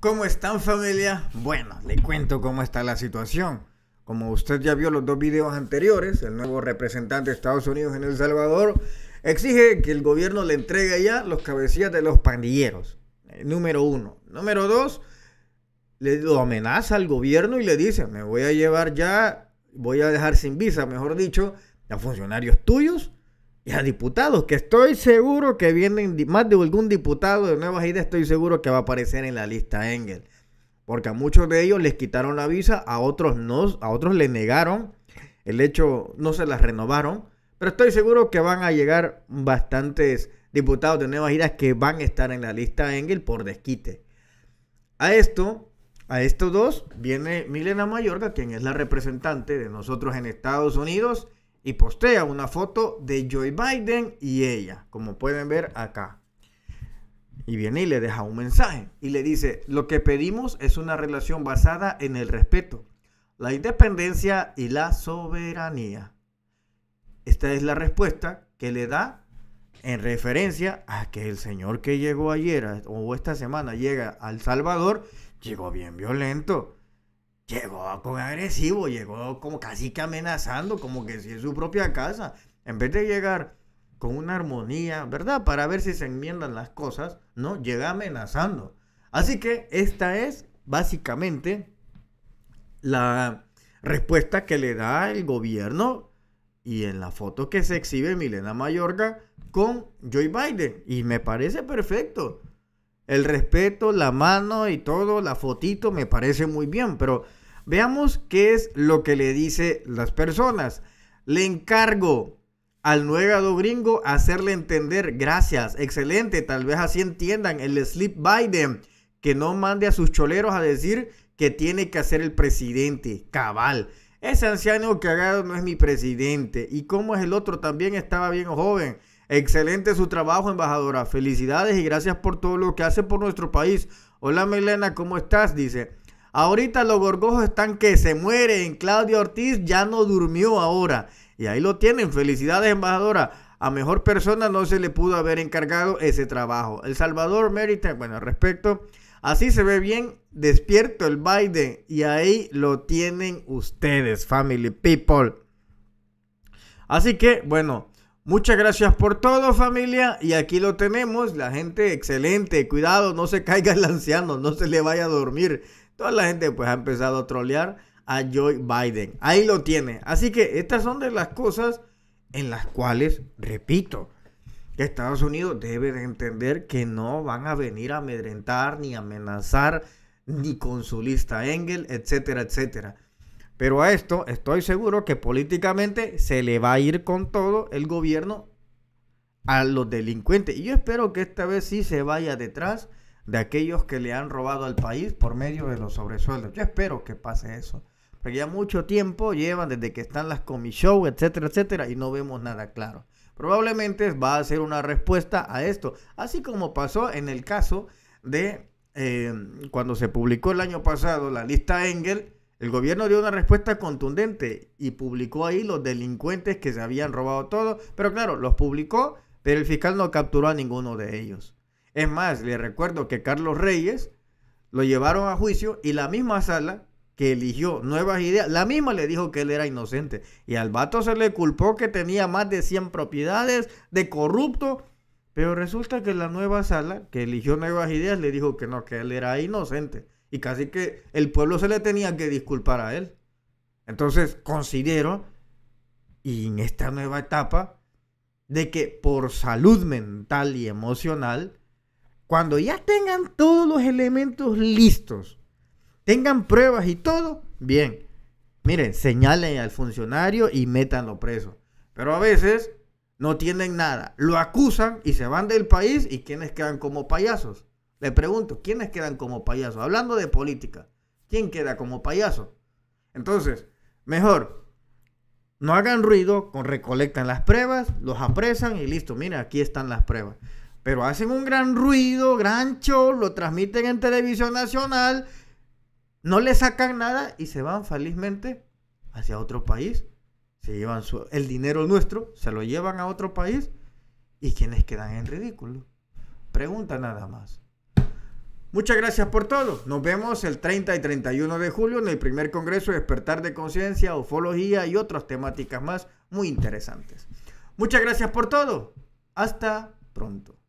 ¿Cómo están familia? Bueno, le cuento cómo está la situación. Como usted ya vio los dos videos anteriores, el nuevo representante de Estados Unidos en El Salvador exige que el gobierno le entregue ya los cabecillas de los pandilleros. Eh, número uno. Número dos, le lo amenaza al gobierno y le dice, me voy a llevar ya, voy a dejar sin visa, mejor dicho, a funcionarios tuyos y a diputados, que estoy seguro que vienen más de algún diputado de Nuevas Ideas, estoy seguro que va a aparecer en la lista Engel. Porque a muchos de ellos les quitaron la visa, a otros no, a otros les negaron, el hecho no se las renovaron, pero estoy seguro que van a llegar bastantes diputados de Nuevas Ideas que van a estar en la lista Engel por desquite. A esto, a estos dos, viene Milena Mayorga, quien es la representante de nosotros en Estados Unidos, y postea una foto de Joe Biden y ella, como pueden ver acá. Y viene y le deja un mensaje y le dice, lo que pedimos es una relación basada en el respeto, la independencia y la soberanía. Esta es la respuesta que le da en referencia a que el señor que llegó ayer o esta semana llega al Salvador, llegó bien violento llegó con agresivo, llegó como casi que amenazando, como que si es su propia casa. En vez de llegar con una armonía, ¿verdad? Para ver si se enmiendan las cosas, no, llega amenazando. Así que esta es básicamente la respuesta que le da el gobierno y en la foto que se exhibe Milena Mayorga con Joe Biden. Y me parece perfecto. El respeto, la mano y todo, la fotito me parece muy bien, pero Veamos qué es lo que le dice las personas. Le encargo al nuevo gringo hacerle entender, gracias, excelente, tal vez así entiendan el Sleep Biden, que no mande a sus choleros a decir que tiene que hacer el presidente, cabal. Ese anciano cagado no es mi presidente. ¿Y cómo es el otro? También estaba bien joven. Excelente su trabajo, embajadora. Felicidades y gracias por todo lo que hace por nuestro país. Hola, Melena, ¿cómo estás? Dice. Ahorita los gorgojos están que se mueren. Claudia Ortiz ya no durmió ahora. Y ahí lo tienen. Felicidades, embajadora. A mejor persona no se le pudo haber encargado ese trabajo. El Salvador Merita, bueno, al respecto, así se ve bien despierto el Biden. Y ahí lo tienen ustedes, family people. Así que, bueno, Muchas gracias por todo familia y aquí lo tenemos, la gente excelente, cuidado, no se caiga el anciano, no se le vaya a dormir, Toda la gente pues ha empezado a trolear a Joe Biden. Ahí lo tiene. Así que estas son de las cosas en las cuales, repito, Estados Unidos debe de entender que no van a venir a amedrentar ni amenazar ni con su lista Engel, etcétera, etcétera. Pero a esto estoy seguro que políticamente se le va a ir con todo el gobierno a los delincuentes. Y yo espero que esta vez sí se vaya detrás de aquellos que le han robado al país por medio de los sobresueldos. Yo espero que pase eso. Porque ya mucho tiempo llevan desde que están las comishow, etcétera, etcétera, y no vemos nada claro. Probablemente va a ser una respuesta a esto, así como pasó en el caso de eh, cuando se publicó el año pasado la lista Engel, el gobierno dio una respuesta contundente y publicó ahí los delincuentes que se habían robado todo, pero claro, los publicó, pero el fiscal no capturó a ninguno de ellos. Es más, le recuerdo que Carlos Reyes lo llevaron a juicio y la misma sala que eligió nuevas ideas, la misma le dijo que él era inocente. Y al vato se le culpó que tenía más de 100 propiedades, de corrupto. Pero resulta que la nueva sala que eligió nuevas ideas le dijo que no, que él era inocente. Y casi que el pueblo se le tenía que disculpar a él. Entonces considero, y en esta nueva etapa, de que por salud mental y emocional, cuando ya tengan todos los elementos listos, tengan pruebas y todo, bien. Miren, señalen al funcionario y métanlo preso. Pero a veces no tienen nada. Lo acusan y se van del país y quienes quedan como payasos. Le pregunto, ¿quiénes quedan como payasos? Hablando de política, ¿quién queda como payaso? Entonces, mejor, no hagan ruido, recolectan las pruebas, los apresan y listo. Mira, aquí están las pruebas pero hacen un gran ruido, gran show, lo transmiten en televisión nacional, no le sacan nada y se van felizmente hacia otro país. Se llevan el dinero nuestro, se lo llevan a otro país y quienes quedan en ridículo. Pregunta nada más. Muchas gracias por todo. Nos vemos el 30 y 31 de julio en el primer Congreso Despertar de Conciencia, Ufología y otras temáticas más muy interesantes. Muchas gracias por todo. Hasta pronto.